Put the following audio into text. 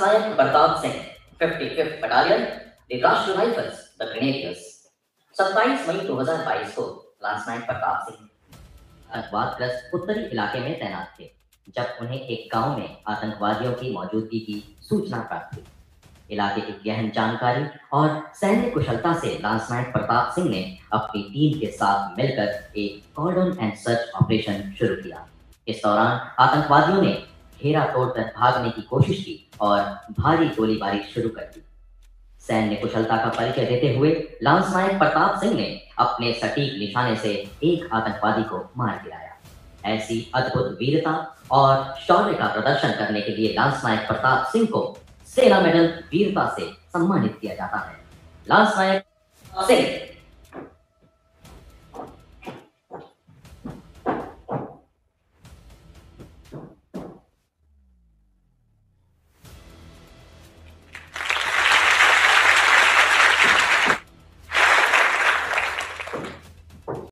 Naik Pratap Singh 55th battalion the Rashtriya rifles the grenadiers 27 मई 2022 को lance Naik Pratap Singh आतंकवादग्रस्त उत्तरी इलाके में तैनात थे, जब उन्हें एक गाँव में आतंकवादियों की मौजूदगी की सूचना प्राप्त हुई। इलाके की गहन जानकारी और सैन्य कुशलता से लांस नायक प्रताप सिंह ने अपनी टीम के साथ मिलकर एक कॉर्डन एंड सर्च ऑपरेशन शुरू किया। इस दौरान आतंकवादियों ने घेरा तोड़कर भागने की कोशिश की और भारी गोलीबारी शुरू कर दी। सैन्य कुशलता का परिचय देते हुए लांस नायक प्रताप सिंह ने अपने सटीक निशाने से एक आतंकवादी को मार गिराया। ऐसी अद्भुत वीरता और शौर्य का प्रदर्शन करने के लिए लांस नायक प्रताप सिंह को सेना मेडल वीरता से सम्मानित किया जाता है। लांस नायक सिंह